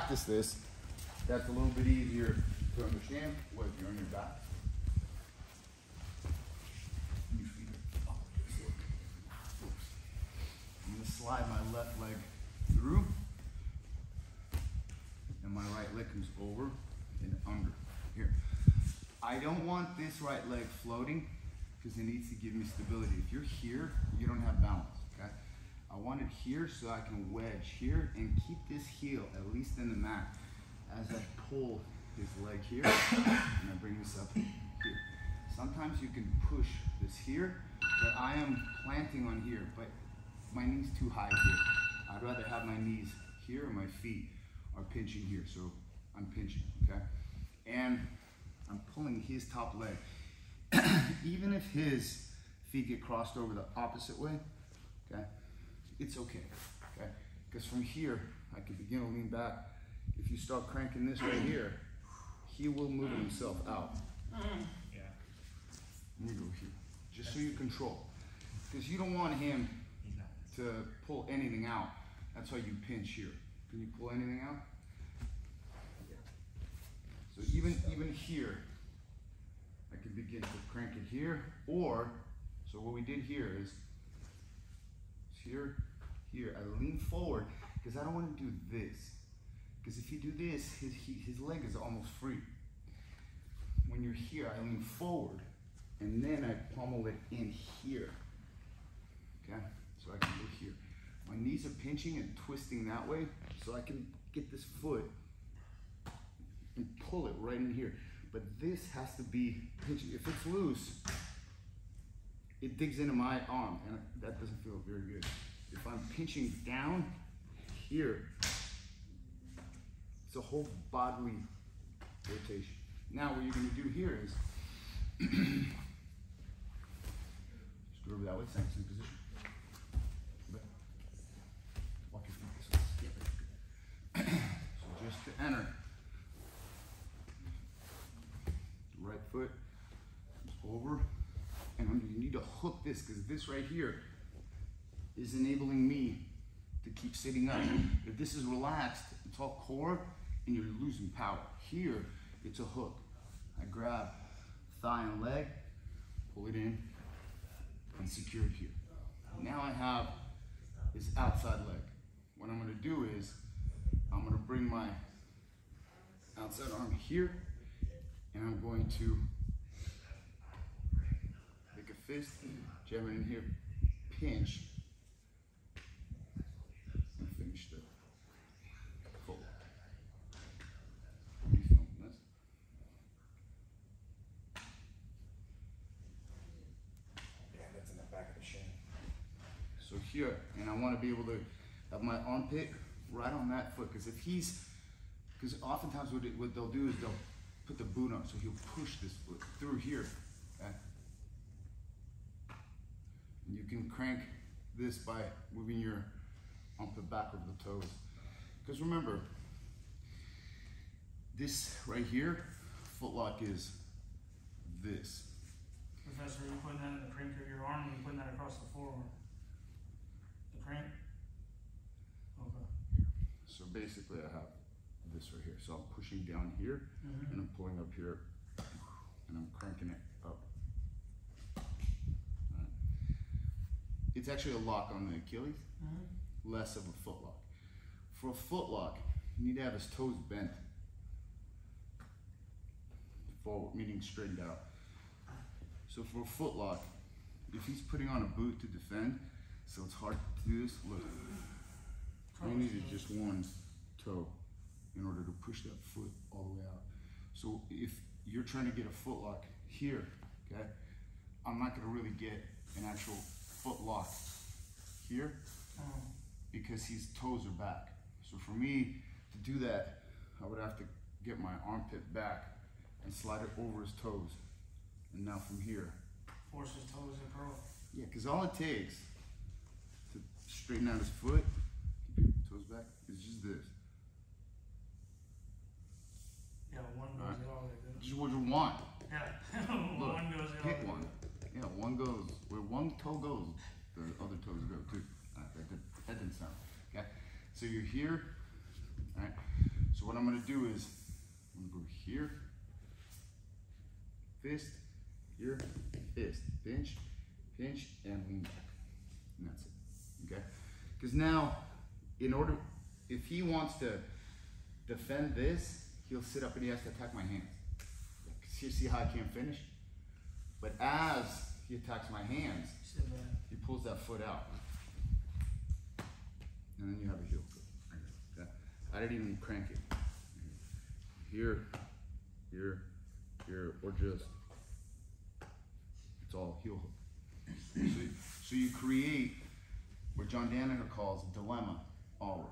practice this, that's a little bit easier to understand what you're on your back. Feet. I'm gonna slide my left leg through, and my right leg comes over and under. Here. I don't want this right leg floating because it needs to give me stability. If you're here, you don't have balance? I want it here so I can wedge here and keep this heel at least in the mat as I pull his leg here and I bring this up here. Sometimes you can push this here, but I am planting on here, but my knee's too high here. I'd rather have my knees here and my feet are pinching here, so I'm pinching, okay? And I'm pulling his top leg. Even if his feet get crossed over the opposite way, okay, it's okay, okay? Because from here, I can begin to lean back. If you start cranking this right here, he will move himself out. Yeah. Let me go here, just so you control. Because you don't want him to pull anything out. That's why you pinch here. Can you pull anything out? Yeah. So even even here, I can begin to crank it here, or so what we did here is here, here. I lean forward because I don't want to do this. Because if you do this, his his leg is almost free. When you're here, I lean forward, and then I pummel it in here. Okay, so I can go here. My knees are pinching and twisting that way, so I can get this foot and pull it right in here. But this has to be pinching. If it's loose, it digs into my arm, and that doesn't feel very good. If I'm pinching down here, it's a whole bodily rotation. Now, what you're gonna do here is just go over that way, same position. But walk your feet this way. Yeah, very good. so just to enter, right foot comes over and. You need to hook this because this right here is enabling me to keep sitting up. If this is relaxed, it's all core and you're losing power. Here, it's a hook. I grab thigh and leg, pull it in, and secure it here. Now I have this outside leg. What I'm gonna do is, I'm gonna bring my outside arm here, and I'm going to make a fist, jab it in here, pinch, and finish the fold. You feeling this? Yeah, that's in the back of the shin. So here, and I want to be able to have my armpit right on that foot, because if he's, because oftentimes what, they'll do is they'll put the boot on, so he'll push this foot through here. Okay? And you can crank this by moving your armpit back over the toes. Because remember, this right here, foot lock is this. Professor, you putting that in the crank of your arm, are you putting that across the forearm? The crank? Okay. So basically I have this right here. So I'm pushing down here Mhm. and I'm pulling up here and I'm cranking it up. Alright. It's actually a lock on the Achilles, Mhm. less of a foot lock. For a foot lock, you need to have his toes bent forward, meaning straightened out. So for a foot lock, if he's putting on a boot to defend, so it's hard to do this, look, you needed just one toe in order to push that foot all the way out. So if you're trying to get a foot lock here, okay, I'm not gonna really get an actual foot lock here Oh, because his toes are back. So for me to do that, I would have to get my armpit back and slide it over his toes. And now from here, Force his toes and curl. yeah, because all it takes straighten out his foot, keep your toes back, It's just this. Yeah, one goes Alright. the other way. Just what you want. Yeah, Look, one goes the Pick one. Yeah, one goes where one toe goes, the other toes go too. Uh, that, did, that didn't sound okay. So you're here, all right. So what I'm gonna do is, I'm gonna go here, fist, here, fist, pinch, pinch, and lean back. And that's it, okay? Because now, in order, if he wants to defend this, he'll sit up and he has to attack my hands. See, see how I can't finish? But as he attacks my hands, he pulls that foot out. And then you have a heel hook. Okay? I didn't even crank it. Here, here, here, or just, it's all heel hook. So, so you create what John Danaher calls dilemma always.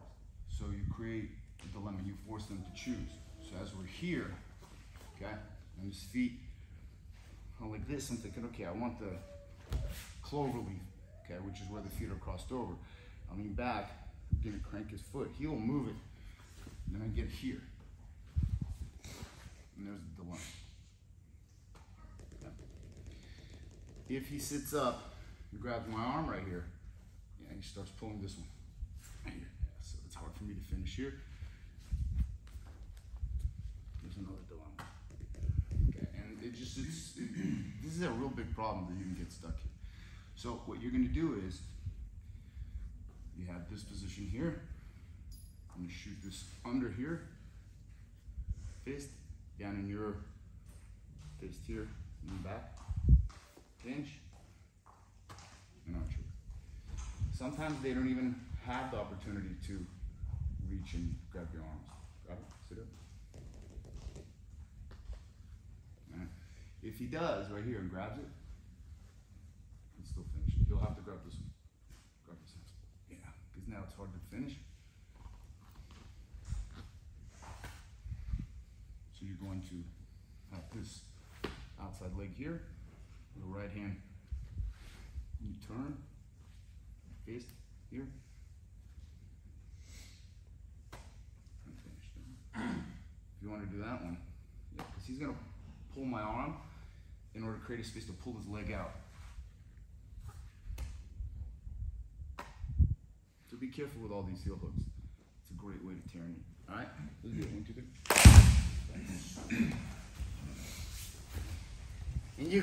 So you create a dilemma, you force them to choose. So as we're here, okay, and his feet like this, I'm thinking, okay, I want the clover leaf, okay, which is where the feet are crossed over. I lean back, I'm gonna crank his foot. He'll move it. Then I get here. And there's the dilemma. If he sits up and grabs my arm right here, yeah, he starts pulling this one. Yeah, so it's hard for me to finish here. There's another dilemma. Okay, and it just it's it, this is a real big problem that you can get stuck here. So what you're gonna do is you have this position here. I'm gonna shoot this under here. Fist down in your fist here, and back. Pinch and archery. Sometimes they don't even have the opportunity to reach and grab your arms. Grab it, sit up. If he does right here and grabs it, can still finish it. He'll have to grab this one. Grab this one. Yeah, because now it's hard to finish. So you're going to have this outside leg here, the right hand. You turn, fist here. And finish them. If you want to do that one, yeah, because he's gonna pull my arm in order to create a space to pull his leg out. So be careful with all these heel hooks. It's a great way to tear knee. Alright? Let's do it. One, two, three. And you